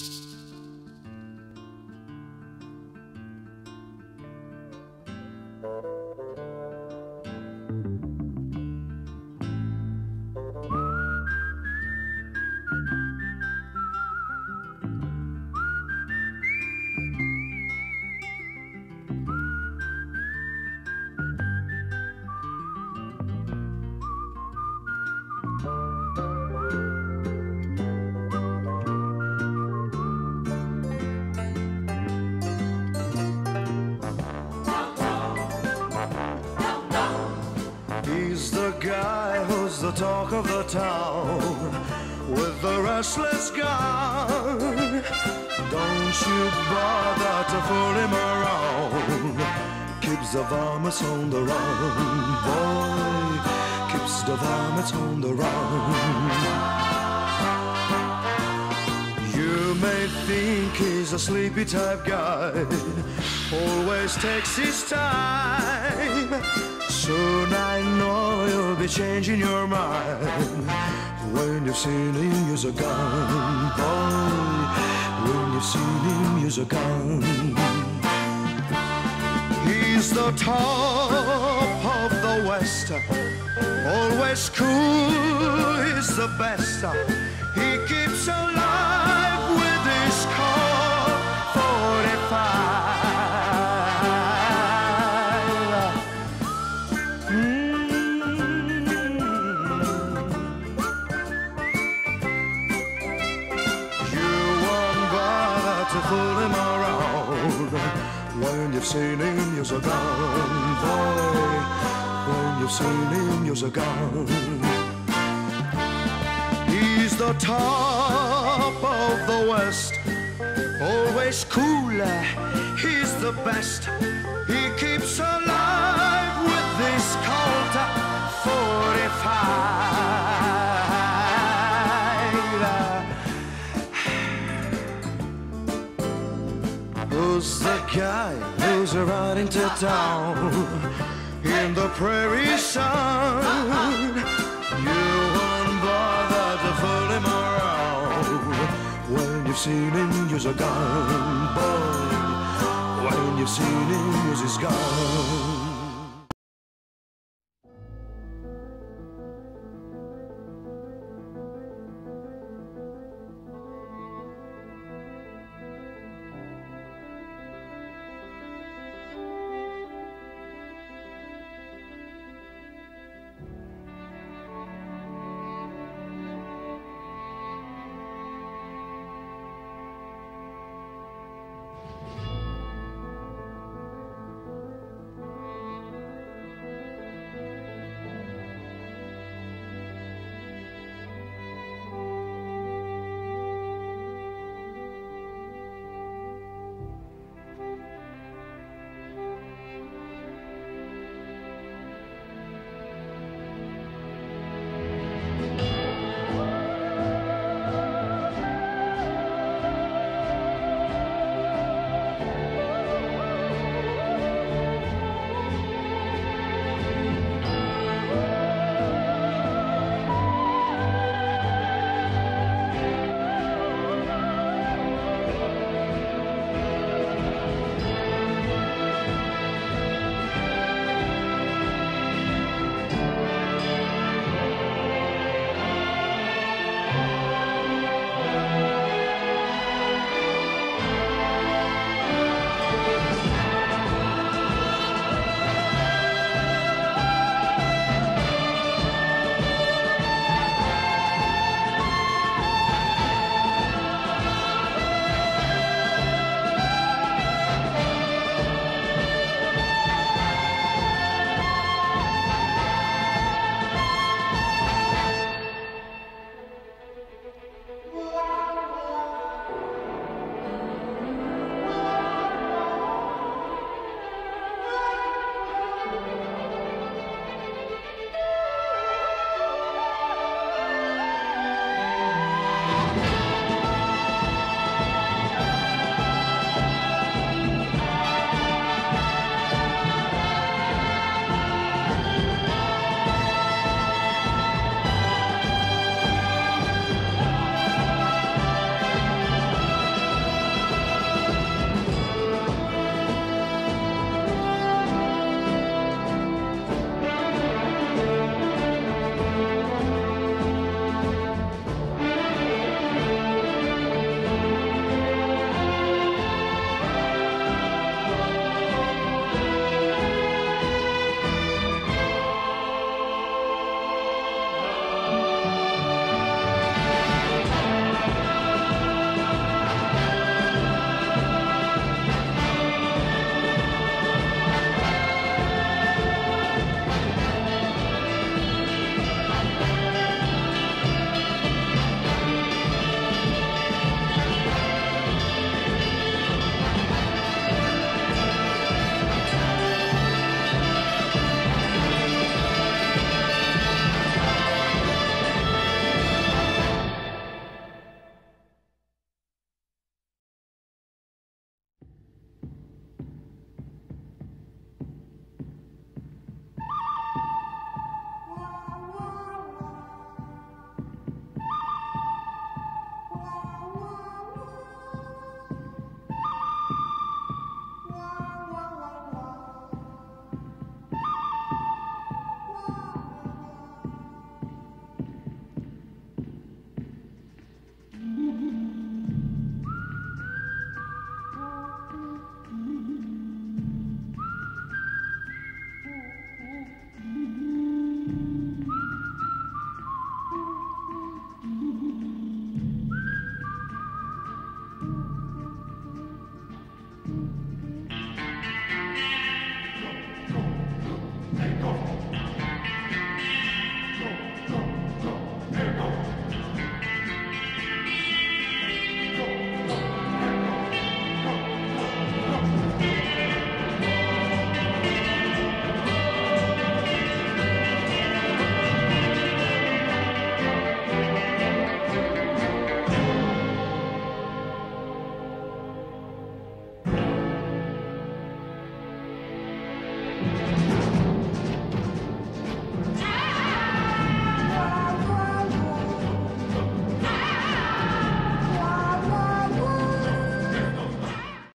He's guy who's the talk of the town with the restless gun. Don't you bother to fool him around. Keeps the varmints on the run, boy. Keeps the varmints on the run. You may think he's a sleepy type guy, always takes his time. Be changing your mind when you've seen him use a gun, boy. When you've seen him use a gun. He's the top of the West, always cool, he's the best. He keeps alive When you've seen him a gun. He's the top of the West, always cooler. He's the best. Who's riding to town in the prairie sun? You won't bother to fool him around when you've seen him use a gun, boy. When you've seen him use his gun.